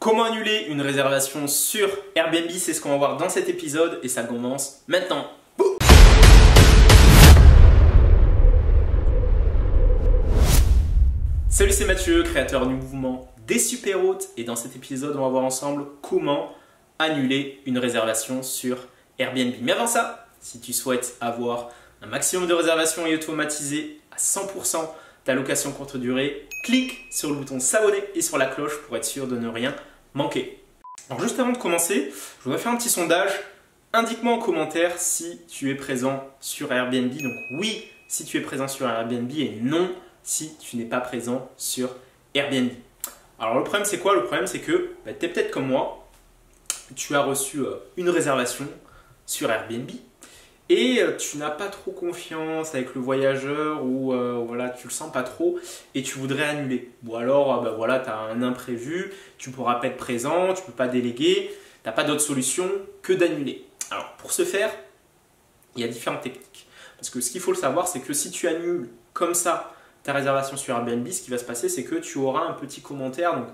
Comment annuler une réservation sur Airbnb C'est ce qu'on va voir dans cet épisode et ça commence maintenant. Salut, c'est Mathieu, créateur du mouvement des super hôtes et dans cet épisode, on va voir ensemble comment annuler une réservation sur Airbnb. Mais avant ça, si tu souhaites avoir un maximum de réservations et automatiser à 100% ta location courte durée, clique sur le bouton s'abonner et sur la cloche pour être sûr de ne rien manquer. Alors juste avant de commencer, je voudrais faire un petit sondage. Indique-moi en commentaire si tu es présent sur Airbnb. Donc oui, si tu es présent sur Airbnb et non si tu n'es pas présent sur Airbnb. Alors le problème c'est quoi? Le problème c'est que bah, tu es peut-être comme moi, tu as reçu euh, une réservation sur Airbnb et euh, tu n'as pas trop confiance avec le voyageur ou euh, voilà, tu le sens pas trop et tu voudrais annuler. Ou alors, euh, bah, voilà, tu as un imprévu, tu pourras pas être présent, tu ne peux pas déléguer, tu n'as pas d'autre solution que d'annuler. Alors, pour ce faire, il y a différentes techniques. Parce que ce qu'il faut le savoir, c'est que si tu annules comme ça ta réservation sur Airbnb, ce qui va se passer, c'est que tu auras un petit commentaire. Donc,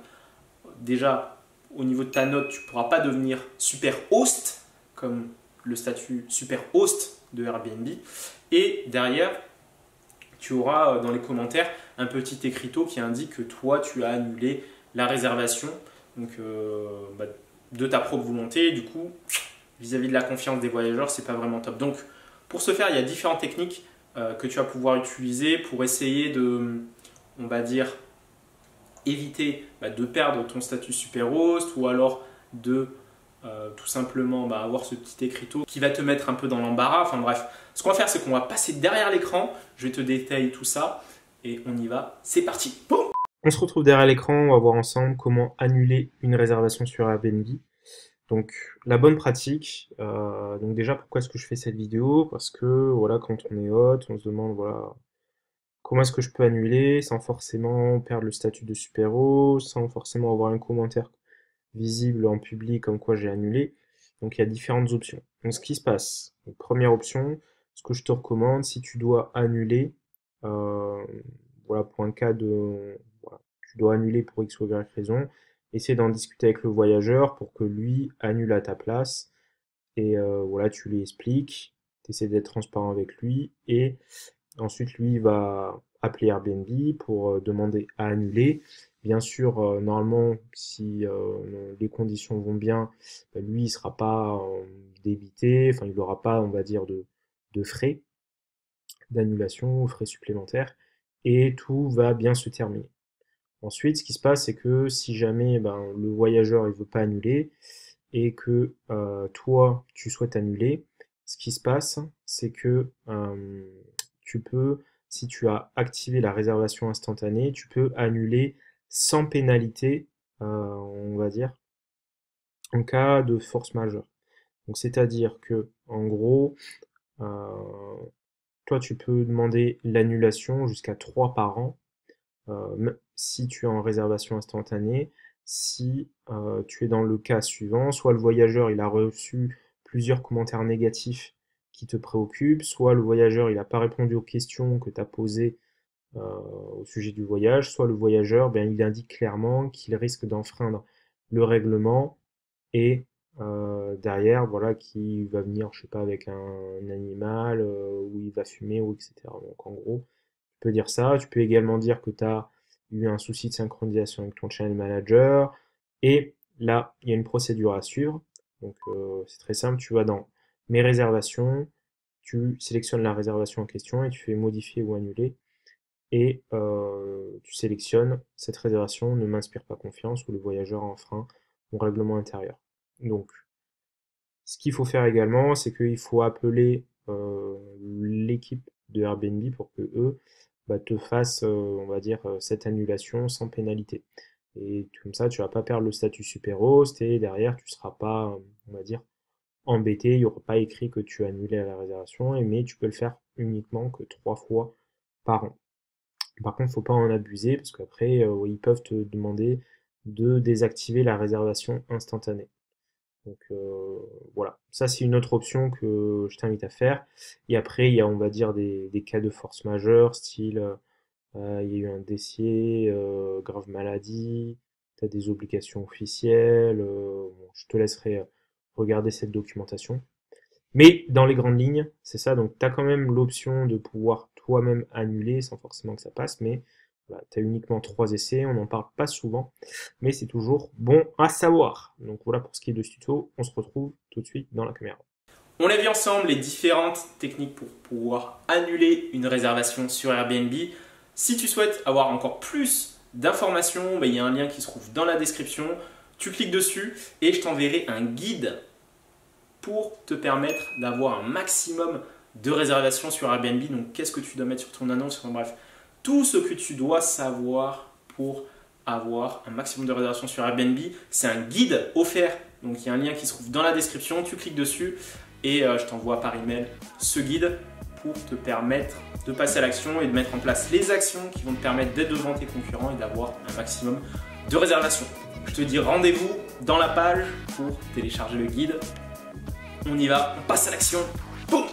déjà, au niveau de ta note, tu ne pourras pas devenir super host, comme le statut super host de Airbnb. Et derrière, tu auras euh, dans les commentaires un petit écriteau qui indique que toi, tu as annulé la réservation donc, euh, bah, de ta propre volonté. du coup, vis-à-vis de la confiance des voyageurs, c'est pas vraiment top. Donc, pour ce faire, il y a différentes techniques euh, que tu vas pouvoir utiliser pour essayer de, on va dire, éviter bah, de perdre ton statut super host ou alors de euh, tout simplement bah, avoir ce petit écriteau qui va te mettre un peu dans l'embarras. Enfin bref, ce qu'on va faire, c'est qu'on va passer derrière l'écran. Je te détailler tout ça et on y va. C'est parti. on se retrouve derrière l'écran. On va voir ensemble comment annuler une réservation sur Airbnb. Donc la bonne pratique. Euh, donc déjà, pourquoi est-ce que je fais cette vidéo? Parce que voilà, quand on est hôte, on se demande voilà comment est-ce que je peux annuler sans forcément perdre le statut de super haut, sans forcément avoir un commentaire visible en public comme quoi j'ai annulé. Donc il y a différentes options. Donc ce qui se passe, première option, ce que je te recommande, si tu dois annuler, euh, voilà pour un cas de, tu dois annuler pour x ou y raison, essaie d'en discuter avec le voyageur pour que lui annule à ta place. Et euh, voilà, tu lui expliques, tu essaies d'être transparent avec lui et ensuite lui va appeler Airbnb pour euh, demander à annuler. Bien sûr, euh, normalement, si euh, les conditions vont bien, bah, lui, il ne sera pas débité, enfin, il n'aura pas, on va dire, de, frais d'annulation frais supplémentaires, et tout va bien se terminer. Ensuite, ce qui se passe, c'est que si jamais ben, le voyageur ne veut pas annuler et que toi, tu souhaites annuler, ce qui se passe, c'est que tu peux, si tu as activé la réservation instantanée, tu peux annuler sans pénalité, euh, on va dire, en cas de force majeure. C'est-à-dire que en gros, euh, toi tu peux demander l'annulation jusqu'à 3 par an euh, si tu es en réservation instantanée, si tu es dans le cas suivant, soit le voyageur il a reçu plusieurs commentaires négatifs qui te préoccupent, soit le voyageur il n'a pas répondu aux questions que tu as posées euh, au sujet du voyage, soit le voyageur, ben, il indique clairement qu'il risque d'enfreindre le règlement et euh, derrière, voilà, qui va venir, je sais pas, avec un, animal, euh, où il va fumer, ou etc. Donc en gros, tu peux dire ça. Tu peux également dire que tu as eu un souci de synchronisation avec ton channel manager. Et là, il y a une procédure à suivre. Donc c'est très simple, tu vas dans mes réservations, tu sélectionnes la réservation en question et tu fais modifier ou annuler et euh, tu sélectionnes cette réservation ne m'inspire pas confiance ou le voyageur enfreint mon règlement intérieur. Donc, ce qu'il faut faire également, c'est qu'il faut appeler euh, l'équipe de Airbnb pour que eux bah, te fassent, euh, on va dire, cette annulation sans pénalité. Et comme ça, tu vas pas perdre le statut super host et derrière, tu seras pas, on va dire, embêté. Il n'y aura pas écrit que tu as annulé la réservation, mais tu peux le faire uniquement que trois fois par an. Par contre, il ne faut pas en abuser parce qu'après, euh, ils peuvent te demander de désactiver la réservation instantanée. Donc euh, voilà, ça c'est une autre option que je t'invite à faire. Et après, il y a, on va dire, des, cas de force majeure, style euh, il y a eu un décès, grave maladie, tu as des obligations officielles. je te laisserai regarder cette documentation. Mais dans les grandes lignes, c'est ça. Donc, tu as quand même l'option de pouvoir toi-même annuler sans forcément que ça passe. Mais tu as uniquement trois essais. On n'en parle pas souvent. Mais c'est toujours bon à savoir. Donc, voilà pour ce qui est de ce tuto. On se retrouve tout de suite dans la caméra. On a vu ensemble les différentes techniques pour pouvoir annuler une réservation sur Airbnb. Si tu souhaites avoir encore plus d'informations, ben, il y a un lien qui se trouve dans la description. Tu cliques dessus et je t'enverrai un guide pour te permettre d'avoir un maximum de réservations sur Airbnb. Donc, qu'est-ce que tu dois mettre sur ton annonce? Bref, tout ce que tu dois savoir pour avoir un maximum de réservations sur Airbnb. C'est un guide offert. Donc, il y a un lien qui se trouve dans la description. Tu cliques dessus et euh, je t'envoie par email ce guide pour te permettre de passer à l'action et de mettre en place les actions qui vont te permettre d'être devant tes concurrents et d'avoir un maximum de réservations. Je te dis rendez-vous dans la page pour télécharger le guide on y va, on passe à l'action. Boum